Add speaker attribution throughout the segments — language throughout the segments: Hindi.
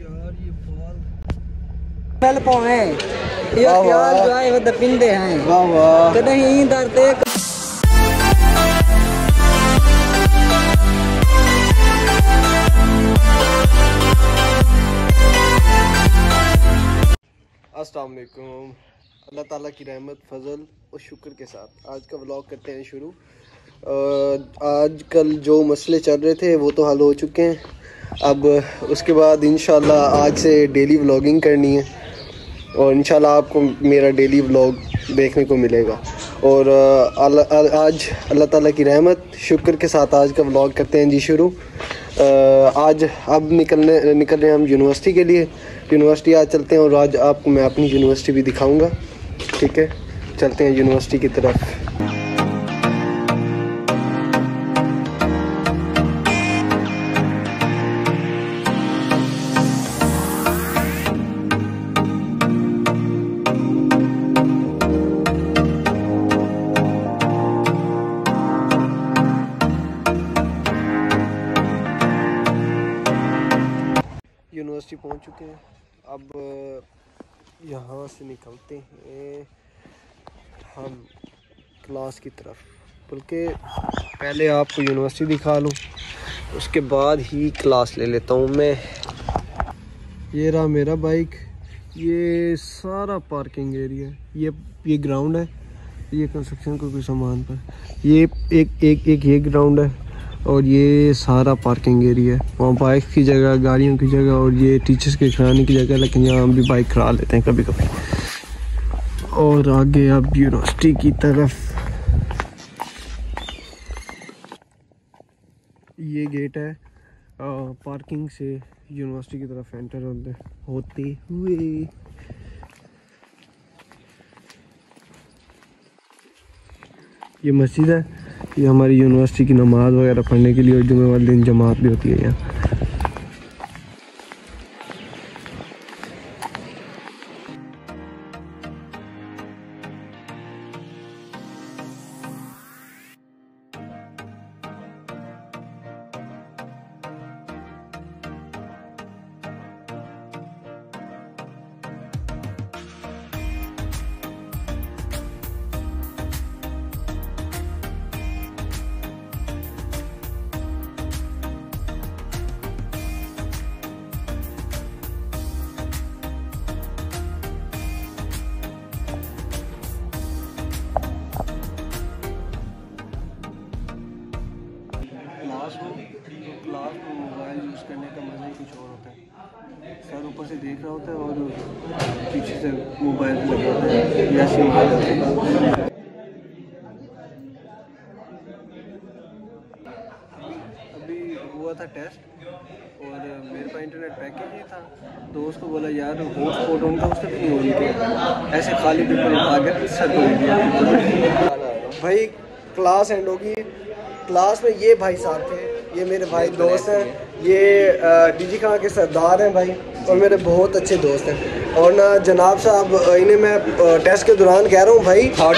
Speaker 1: यार ये बाल।
Speaker 2: पहले पावे ये
Speaker 1: वाह,
Speaker 2: जो है वो दपिंदे हैं।
Speaker 1: वाह वाह।
Speaker 2: कदे ही दरते
Speaker 1: अस्सलाम अल्लाह ताला की रहमत फजल और शुक्र के साथ। आज का व्लॉग करते हैं शुरू। आज कल जो मसले चल रहे थे, वो तो हल हो चुके हैं। अब उसके बाद इन आज से डेली व्लॉगिंग करनी है और इन आपको मेरा डेली व्लॉग देखने को मिलेगा। और आज अल्लाह ताला की रहमत, शुक्र के साथ आज का व्लॉग करते हैं जी शुरू। आज अब निकलने, निकल रहे हैं हम यूनिवर्सिटी के लिए। यूनिवर्सिटी आज चलते हैं और आज आपको मैं अपनी यूनिवर्सिटी भी दिखाऊँगा। ठीक है? चलते हैं यूनिवर्सिटी की तरफ़। चुके हैं। अब यहाँ से निकलते हैं हम क्लास की तरफ़। बल्कि पहले आपको यूनिवर्सिटी दिखा लूँ, उसके बाद ही क्लास ले लेता हूँ मैं। ये रहा मेरा बाइक। ये सारा पार्किंग एरिया ये ये ग्राउंड है। ये कंस्ट्रक्शन का कोई सामान पर। ये एक एक एक ये ग्राउंड है। और ये सारा पार्किंग एरिया है। वहाँ बाइक की जगह गाड़ियों की जगह और ये टीचर्स के खिलाने की जगह लेकिन यहाँ हम भी बाइक खड़ा लेते हैं कभी कभी और आगे अब यूनिवर्सिटी की तरफ़। ये गेट है। आ, पार्किंग से यूनिवर्सिटी की तरफ़ एंटर होते होते हुए। ये मस्जिद है। ये हमारी यूनिवर्सिटी की नमाज़ वगैरह पढ़ने के लिए और जुमे वाले दिन जमात भी होती है यहाँ। करने का मज़ा ही कुछ और होता है। सर ऊपर से देख रहा होता है और पीछे से मोबाइल लगा होता है या मोबाइल होते हैं। अभी हुआ था टेस्ट और मेरे पास इंटरनेट पैकेज ही था तो उसको बोला, यार, हॉटस्पॉट था उसका भी नहीं रही थी ऐसे खाली पेपर उठा कर सर को भाई क्लास एंड होगी। क्लास में ये भाई साहब थे, ये मेरे भाई दोस्त हैं। ये डीजी खां के सरदार हैं भाई और मेरे बहुत अच्छे दोस्त हैं। और ना जनाब साहब इन्हें मैं टेस्ट के दौरान कह रहा हूँ भाई हॉट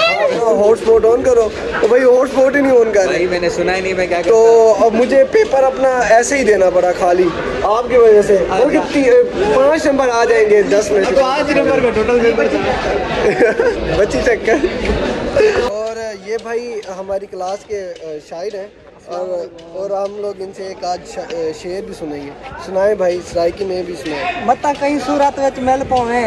Speaker 1: हॉटस्पॉट ऑन करो। तो भाई हॉट हॉटस्पॉट ही नहीं ऑन कर रहे।
Speaker 2: भाई मैंने सुना ही नहीं मैं क्या
Speaker 1: तो अब मुझे पेपर अपना ऐसे ही देना पड़ा खाली आपकी वजह से। बल्कि ती- पाँच नंबर आ जाएँगे दस में।
Speaker 2: तो आज नंबर में टोटल
Speaker 1: बच्ची चक्कर। और ये भाई हमारी क्लास के शायर हैं। और और हम लोग इनसे एक आज शेर भी सुनेंगे। सुनाए भाई सराइकी में भी सुनाए।
Speaker 2: मता कहीं सूरत विच मिल पावे।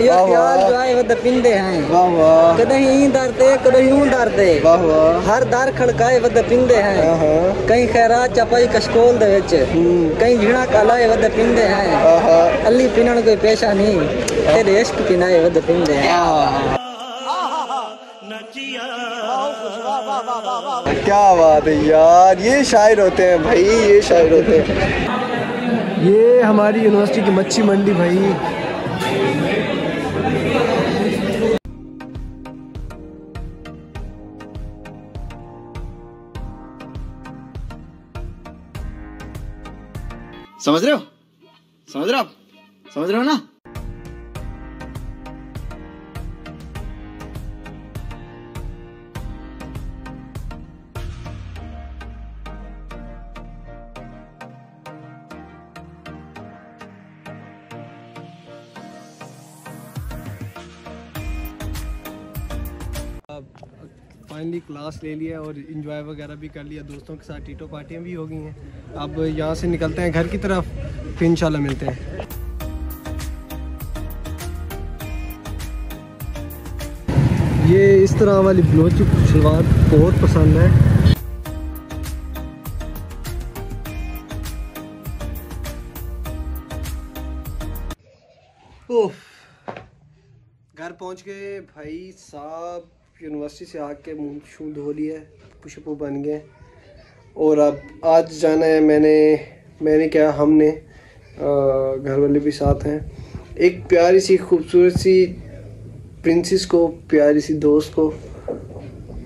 Speaker 2: ये प्यार जो है वो दपिंदे हैं।
Speaker 1: वाह वाह।
Speaker 2: कदे ही डरते कदे यूँ डरते
Speaker 1: वाह वाह।
Speaker 2: हर दर खड़काए व दपिंदे हैं।
Speaker 1: हाँ हाँ।
Speaker 2: कहीं खैरात चपाई कशकोल दे विच।
Speaker 1: हम्म।
Speaker 2: कहीं घिणा कालाए व दपिंदे हैं।
Speaker 1: आहा
Speaker 2: अली पिनण कोई पेशा नहीं तेरे इश्क पिनाए व दपिंदे हैं।
Speaker 1: क्या बात है यार ये शायर होते हैं भाई ये शायर होते हैं। ये हमारी यूनिवर्सिटी की मच्छी मंडी भाई।
Speaker 3: समझ रहे हो? समझ रहे हो आप? समझ रहे हो ना?
Speaker 1: फाइनली क्लास ले लिया और इंजॉय वगैरह भी कर लिया। दोस्तों के साथ टीटो पार्टियाँ भी हो गई हैं। अब यहाँ से निकलते हैं घर की तरफ़, फिर इंशाल्लाह मिलते हैं। ये इस तरह वाली ब्लोच सलवार बहुत पसंद है। घर पहुँच गए भाई साहब। यूनिवर्सिटी से आके मुँह शू धो लिया पुशपू बन गए और अब आज जाना है मैंने मैंने क्या हमने घर वाले भी साथ हैं। एक प्यारी सी खूबसूरत सी प्रिंसेस को प्यारी सी दोस्त को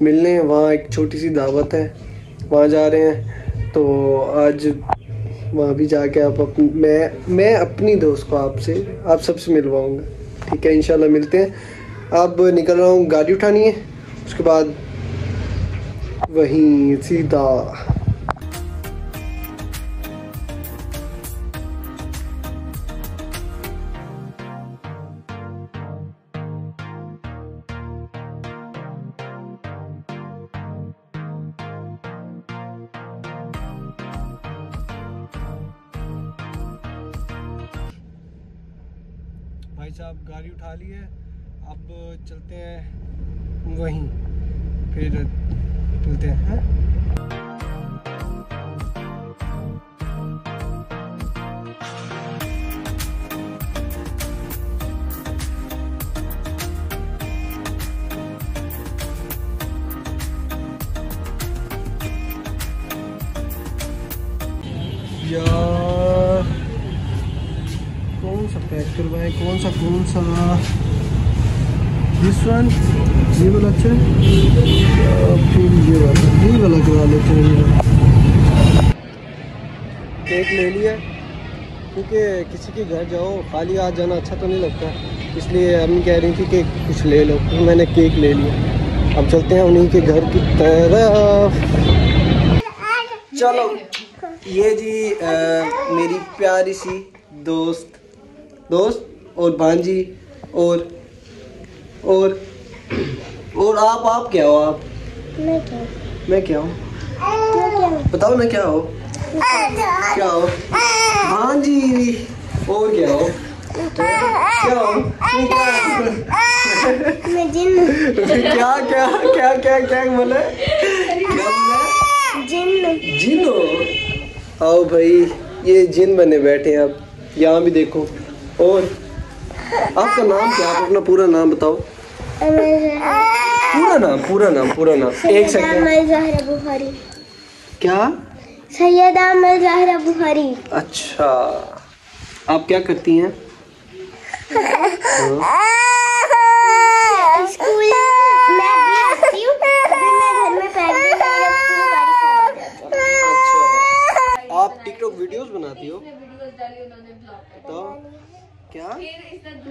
Speaker 1: मिलने वहाँ एक छोटी सी दावत है वहाँ जा रहे हैं। तो आज वहाँ भी जाके आप अप, मैं मैं अपनी दोस्त को आपसे आप सबसे मिलवाऊँगा। ठीक है इंशाल्लाह मिलते हैं। अब निकल रहा हूँ, गाड़ी उठानी है। उसके बाद वहीं सीधा। भाई साहब, गाड़ी उठा ली है। अब चलते हैं वहीं, फिर मिलते हैं हैं? कौन सा पैक करवाएँ कौन सा कौन सा दिस वन ये वाला अच्छा है। फिर ये वाला ये वाला करवा लेते हैं ये। केक ले लिया। क्योंकि किसी के घर जाओ खाली आ जाना अच्छा तो नहीं लगता। इसलिए अम्मी कह रही थी कि कुछ ले लो। तो मैंने केक ले लिया। अब चलते हैं उन्हीं के घर की तरफ़। चलो। ये जी अ, मेरी प्यारी सी दोस्त। दोस्त और भांजी और और और आप आप क्या हो आप?
Speaker 4: मैं क्या?
Speaker 1: मैं क्या हूँ? बताओ मैं क्या हो? क्या हो? हाँ जी। और क्या हो? क्या हो? क्या क्या क्या क्या क्या क्या बोले? क्या बोले?
Speaker 4: जिन
Speaker 1: जिन हो? आओ भाई ये जिन बने बैठे हैं आप। यहाँ भी देखो। और आपका नाम क्या? आप अपना पूरा नाम बताओ। पूरा नाम पूरा नाम पूरा नाम। एक
Speaker 4: सैयद
Speaker 1: सेकंड
Speaker 4: जहरा बुखारी।
Speaker 1: क्या?
Speaker 4: सैयद अमल जहरा बुखारी।
Speaker 1: अच्छा। आप क्या करती हैं?
Speaker 4: स्कूल मैं भी आती हूँ मैं घर में पैर।
Speaker 1: अच्छा। आप टिकटॉक वीडियोस बनाती हो? तो क्या?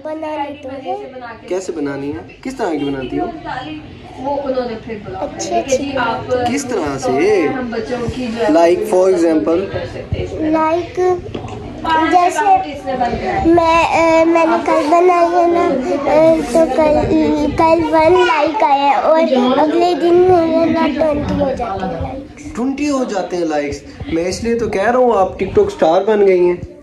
Speaker 4: बनानी तो है।
Speaker 1: कैसे बनानी है? किस तरह की बनाती हो?
Speaker 5: वो उन्होंने फिर बोला
Speaker 4: अच्छी अच्छी।
Speaker 1: किस तरह से? लाइक फॉर एग्जांपल
Speaker 4: लाइक जैसे- मैं अ, मैंने कल बनाई है ना तो कल कल वन लाइक आया और अगले दिन मेरे ना ट्वेंटी हो जाती है
Speaker 1: ट्वेंटी हो जाते हैं लाइक्स मैं इसलिए तो कह रहा हूँ आप टिकटॉक स्टार बन गई हैं।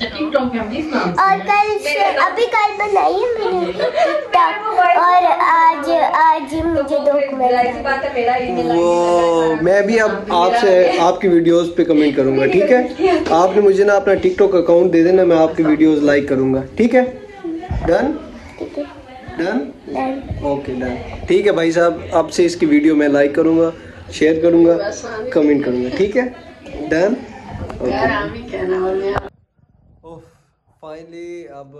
Speaker 4: और कल से अभी कल बनाई मैंने और आज आज मुझे दो
Speaker 5: ये
Speaker 1: वो मैं भी अब आपसे आपकी वीडियोस पे कमेंट करूँगा ठीक है? आपने मुझे ना अपना टिकटॉक अकाउंट दे देना मैं आपकी वीडियोस लाइक करूँगा ठीक है? डन डन ओके डन ठीक है भाई साहब अब से इसकी वीडियो मैं लाइक करूँगा शेयर करूँगा कमेंट करूँगा ठीक है? डन फाइनली अब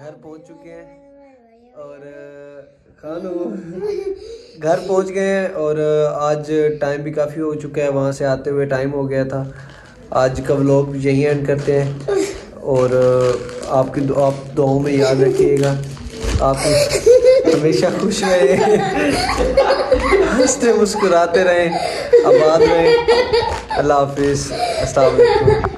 Speaker 1: घर पहुँच चुके हैं और अ, खानो। घर पहुँच गए हैं और आज टाइम भी काफ़ी हो चुका है वहाँ से आते हुए टाइम हो गया था। आज का व्लॉग यहीं एंड करते हैं। और आपकी दु- आप दुआओं में याद रखिएगा। आप हमेशा खुश रहे। हँसते मुस्कुराते रहें। आबाद रहें अल्लाह हाफिज़। अस्सलाम वालेकुम।